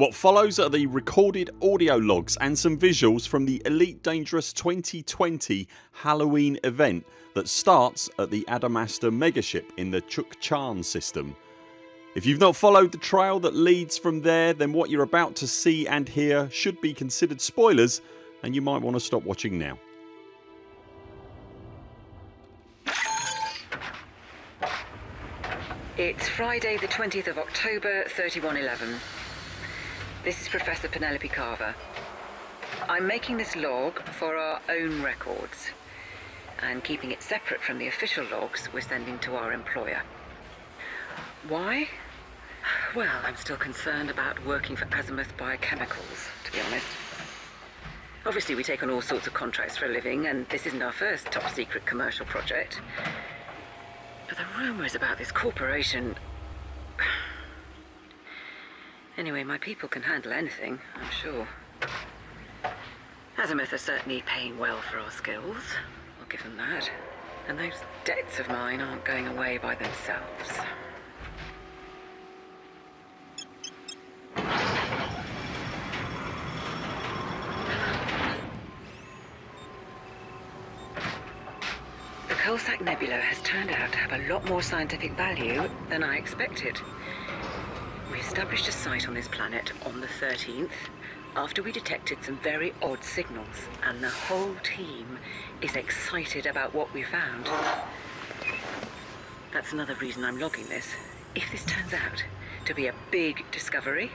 What follows are the recorded audio logs and some visuals from the Elite Dangerous 2020 Halloween event that starts at the Adamastor megaship in the Chukchan system. If you've not followed the trail that leads from there then what you're about to see and hear should be considered spoilers and you might want to stop watching now. It's Friday the 20th of October 3111. This is Professor Penelope Carver. I'm making this log for our own records and keeping it separate from the official logs we're sending to our employer. Why? Well, I'm still concerned about working for Azimuth Biochemicals, to be honest. Obviously, we take on all sorts of contracts for a living, and this isn't our first top secret commercial project. But the rumours about this corporation. Anyway, my people can handle anything, I'm sure. Azimuth are certainly paying well for our skills. I'll give them that. And those debts of mine aren't going away by themselves. The Coalsack Nebula has turned out to have a lot more scientific value than I expected. We established a site on this planet on the 13th after we detected some very odd signals, and the whole team is excited about what we found. That's another reason I'm logging this. If this turns out to be a big discovery,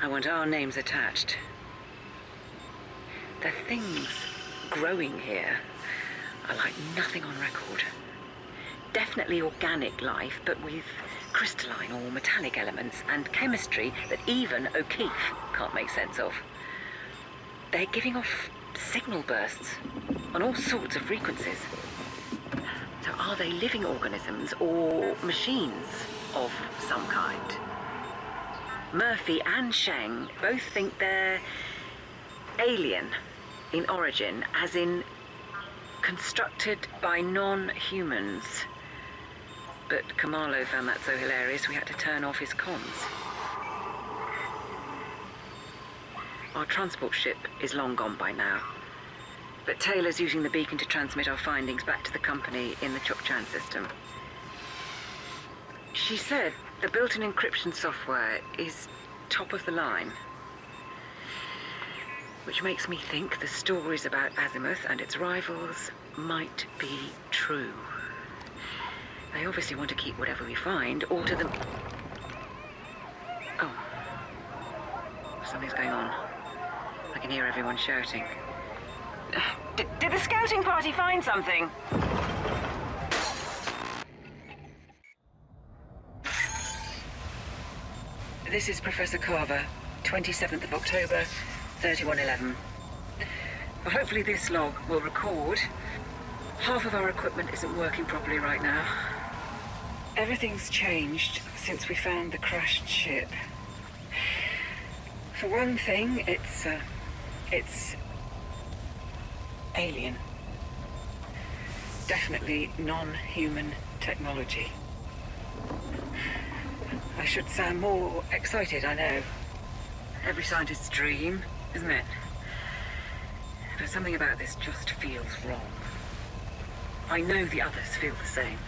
I want our names attached. The things growing here are like nothing on record. Definitely organic life, but with crystalline or metallic elements and chemistry that even O'Keefe can't make sense of. They're giving off signal bursts on all sorts of frequencies. So are they living organisms or machines of some kind? Murphy and Sheng both think they're alien in origin, as in constructed by non-humans. But Kamalo found that so hilarious we had to turn off his comms. Our transport ship is long gone by now. But Taylor's using the beacon to transmit our findings back to the company in the Chukchan system. She said the built-in encryption software is top of the line. Which makes me think the stories about Azimuth and its rivals might be true. They obviously want to keep whatever we find, all to them. Oh. Something's going on. I can hear everyone shouting. D- did the scouting party find something? This is Professor Carver, 27th of October, 3111. Well, hopefully this log will record. Half of our equipment isn't working properly right now. Everything's changed since we found the crashed ship. For one thing, it's, uh, it's alien. Definitely non-human technology. I should sound more excited, I know. Every scientist's dream, isn't it? But something about this just feels wrong. I know the others feel the same.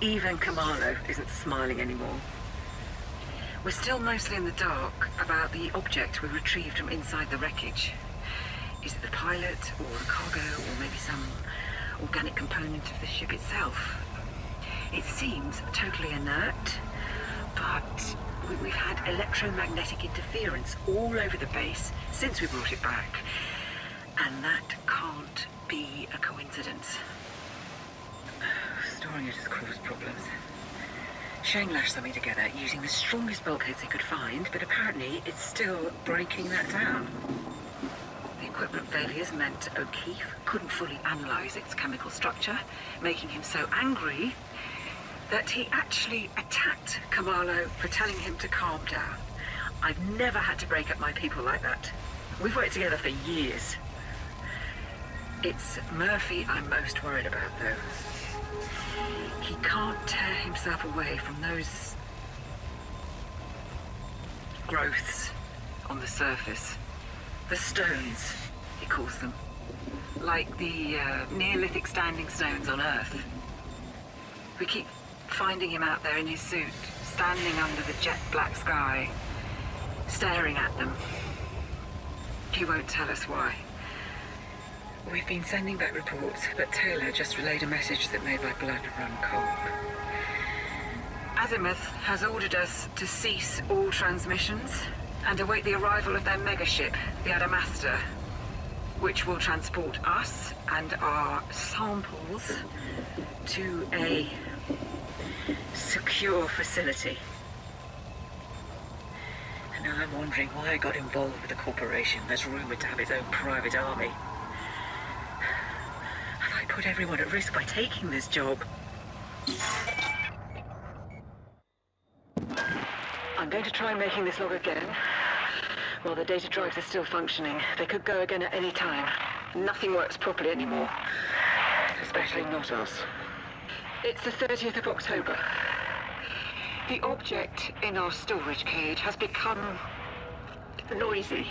Even Kamalo isn't smiling anymore. We're still mostly in the dark about the object we retrieved from inside the wreckage. Is it the pilot, or the cargo, or maybe some organic component of the ship itself? It seems totally inert, but we- we've had electromagnetic interference all over the base since we brought it back. And that can't be a coincidence. Storing it has caused problems. Shang lashed something together using the strongest bulkheads he could find, but apparently it's still breaking that down. The equipment failures meant O'Keefe couldn't fully analyze its chemical structure, making him so angry that he actually attacked Kamalo for telling him to calm down. I've never had to break up my people like that. We've worked together for years. It's Murphy I'm most worried about, though. He can't tear himself away from those growths on the surface. The stones, he calls them. Like the uh, Neolithic standing stones on Earth. We keep finding him out there in his suit, standing under the jet black sky, staring at them. He won't tell us why. We've been sending back reports, but Taylor just relayed a message that made my blood run cold. Azimuth has ordered us to cease all transmissions and await the arrival of their megaship, the Adamastor, which will transport us and our samples to a secure facility. And now I'm wondering why I got involved with a corporation that's rumored to have its own private army. Put everyone at risk by taking this job? I'm going to try making this log again. While the data drives are still functioning, they could go again at any time. Nothing works properly anymore. Especially not us. It's the 30th of October. The object in our storage cage has become noisy.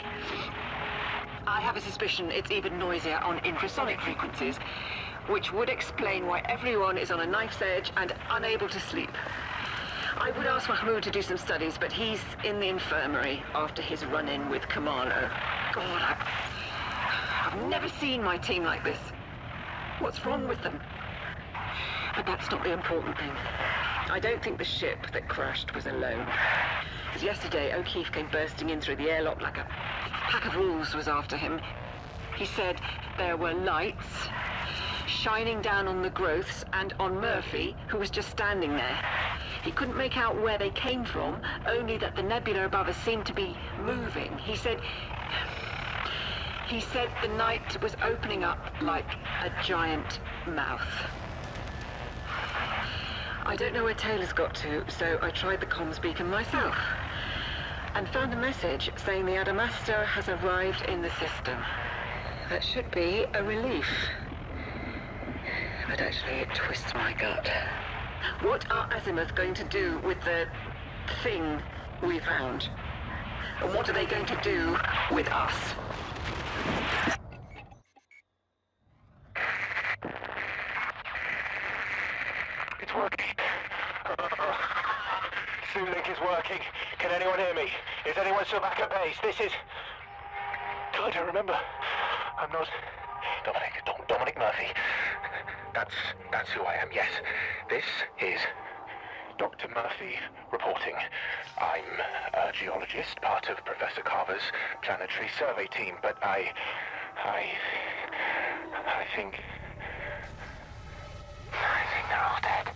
I have a suspicion it's even noisier on infrasonic frequencies, which would explain why everyone is on a knife's edge and unable to sleep. I would ask Mahmoud to do some studies, but he's in the infirmary after his run-in with Kamalo. God, I've never seen my team like this. What's wrong with them? But that's not the important thing. I don't think the ship that crashed was alone. Because yesterday, O'Keefe came bursting in through the airlock like a pack of wolves was after him. He said there were lights shining down on the growths and on Murphy, who was just standing there. He couldn't make out where they came from, only that the nebula above us seemed to be moving. He said... He said the night was opening up like a giant mouth. I don't know where Taylor's got to, so I tried the comms beacon myself. And found a message saying the Adamastor has arrived in the system. That should be a relief. But actually, it twists my gut. What are Azimuth going to do with the thing we found? And what are they going to do with us? It's working. Link is working. Can anyone hear me? Is anyone still back at base? This is... God, I don't remember. I'm not... Dominic, Dom Dominic Murphy. That's... that's who I am, yes. This is... Dr. Murphy reporting. I'm a geologist, part of Professor Carver's planetary survey team, but I... I... I think... I think they're all dead.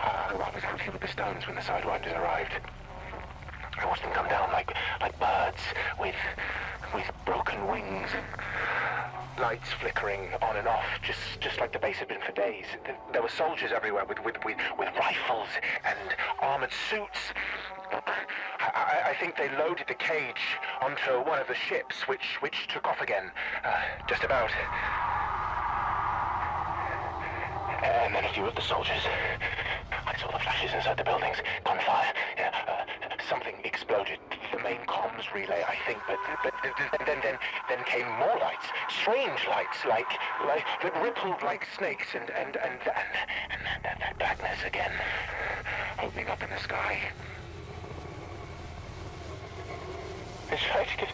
Uh, I was empty with the stones when the Sidewinders arrived. I watched them come down like like birds with with broken wings. Lights flickering on and off, just just like the base had been for days. There were soldiers everywhere with with, with, with rifles and armored suits. I, I, think they loaded the cage onto one of the ships, which which took off again, uh, just about. And then a few of the soldiers. I saw the flashes inside the buildings. Gunfire. Yeah, uh, something exploded. Main comms relay, I think. But, but then, then, then came more lights. Strange lights, like, like that rippled like snakes, and and and and, and that, blackness again, opening up in the sky. They tried to get.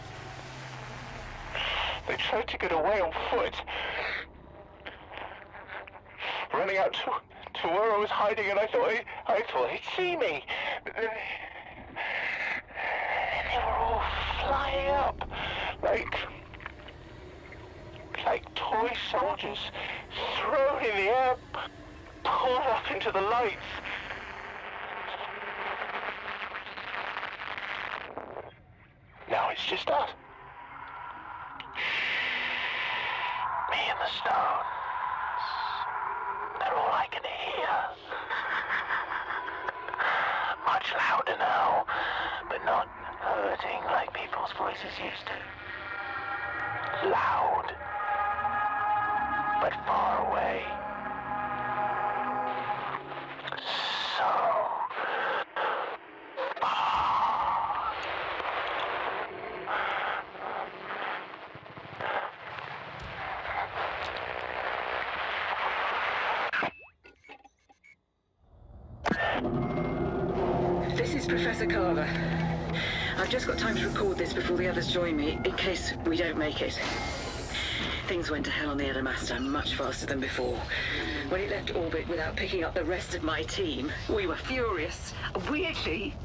They tried to get away on foot running out to, to where I was hiding, and I thought he, I thought he'd see me. But then, then they were all flying up like like toy soldiers thrown in the air, pulled up into the lights. Now it's just us. Me and the stone. They're all I can hear. Much louder now, but not hurting like people's voices used to. Loud, but far away. This is Professor Carver. I've just got time to record this before the others join me, in case we don't make it. Things went to hell on the Adamastor much faster than before. When it left orbit without picking up the rest of my team, we were furious. Weirdly,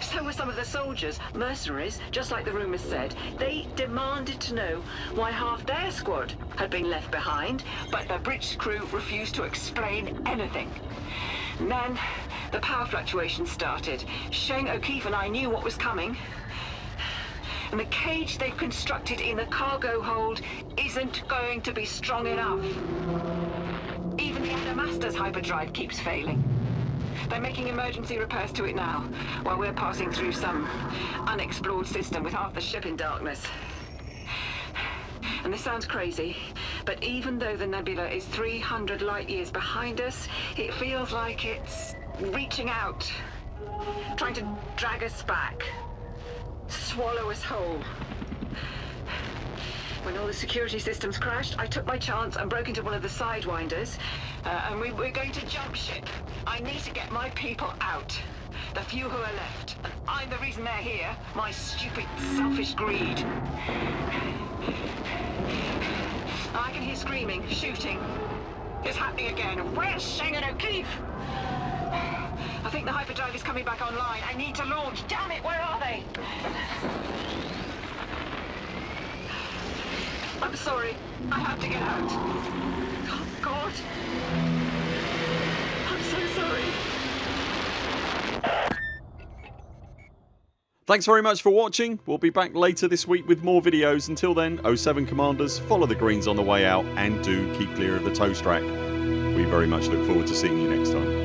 so were some of the soldiers, mercenaries, just like the rumours said. They demanded to know why half their squad had been left behind, but the British crew refused to explain anything. Then the power fluctuations started. Shane O'Keefe and I knew what was coming. And the cage they've constructed in the cargo hold isn't going to be strong enough. Even the Adamastor's hyperdrive keeps failing. They're making emergency repairs to it now, while we're passing through some unexplored system with half the ship in darkness. And this sounds crazy, but even though the nebula is 300 light years behind us, it feels like it's reaching out, trying to drag us back, swallow us whole. When all the security systems crashed, I took my chance and broke into one of the sidewinders, uh, and we, we're going to jump ship. I need to get my people out. The few who are left. And I'm the reason they're here. My stupid, selfish greed. I can hear screaming, shooting. It's happening again. Where's Shane O'Keefe? I think the hyperdrive is coming back online. I need to launch. Damn it, where are they? I'm sorry. I have to get out. Oh, God. I'm so sorry. Thanks very much for watching. We'll be back later this week with more videos. Until then 07 Commanders follow the greens on the way out and do keep clear of the tow. We very much look forward to seeing you next time.